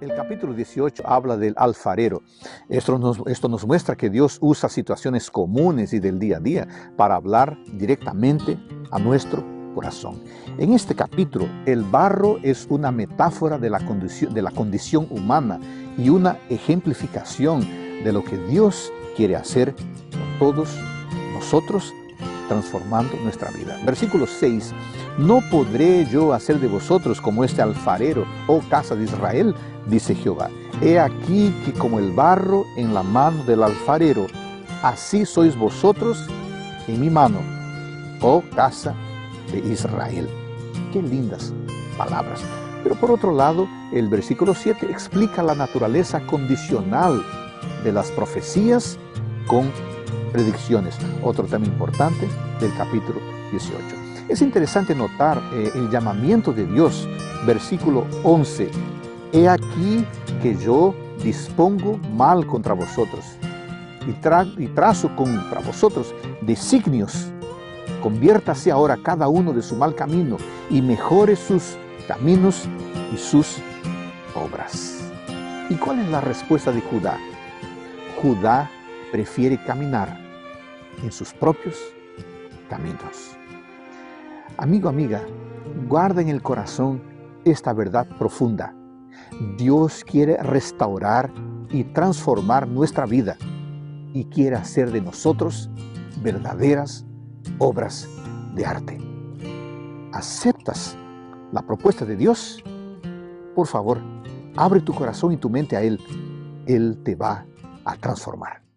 El capítulo 18 habla del alfarero. Esto nos, muestra que Dios usa situaciones comunes y del día a día para hablar directamente a nuestro corazón. En este capítulo, el barro es una metáfora de la condición humana y una ejemplificación de lo que Dios quiere hacer con todos nosotros transformando nuestra vida. Versículo 6. No podré yo hacer de vosotros como este alfarero, oh casa de Israel, dice Jehová. He aquí que como el barro en la mano del alfarero, así sois vosotros en mi mano, oh casa de Israel. Qué lindas palabras. Pero por otro lado, el versículo 7 explica la naturaleza condicional de las profecías con predicciones. Otro tema importante del capítulo 18. Es interesante notar eh, el llamamiento de Dios, versículo 11. He aquí que yo dispongo mal contra vosotros y, y trazo contra vosotros designios. Conviértase ahora cada uno de su mal camino y mejore sus caminos y sus obras. ¿Y cuál es la respuesta de Judá? Judá prefiere caminar en sus propios caminos. Amigo, amiga, guarda en el corazón esta verdad profunda. Dios quiere restaurar y transformar nuestra vida y quiere hacer de nosotros verdaderas obras de arte. ¿Aceptas la propuesta de Dios? Por favor, abre tu corazón y tu mente a Él. Él te va a transformar.